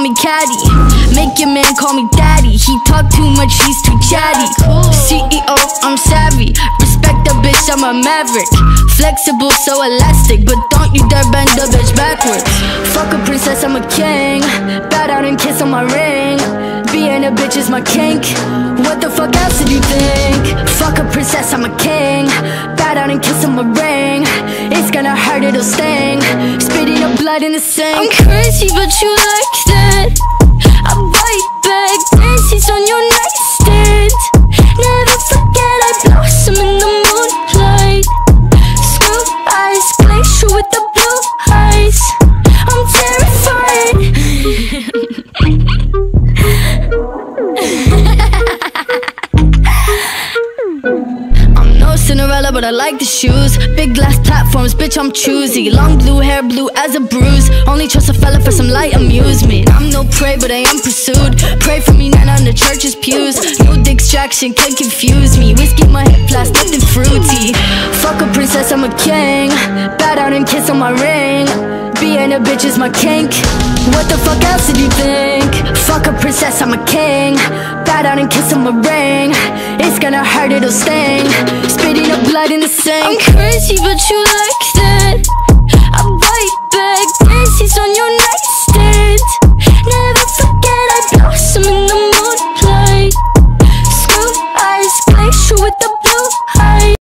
me caddy. Make your man call me daddy. He talk too much, he's too chatty. CEO, I'm savvy. Respect the bitch, I'm a maverick. Flexible, so elastic, but don't you dare bend the bitch backwards. Fuck a princess, I'm a king. Bow down and kiss on my ring. Being a bitch is my kink. What the fuck else did you think? Fuck a princess, I'm a king. Bow down and kiss on my ring. It's gonna hurt, it'll sting. In the sink. I'm crazy, but you like that. Cinderella, but I like the shoes. Big glass platforms, bitch, I'm choosy. Long blue hair, blue as a bruise. Only trust a fella for some light amusement. I'm no prey, but I am pursued. Pray for me, not on the church's pews. No distraction can confuse me. Whiskey my hip, flask, nothing fruity. Fuck a princess, I'm a king. Bow down and kiss on my ring. Being a bitch is my kink. What the fuck else did you think? Fuck a princess, I'm a king. Bow down and kiss on my ring. It's gonna hurt, it'll sting. Blood in the sink. I'm crazy, but you like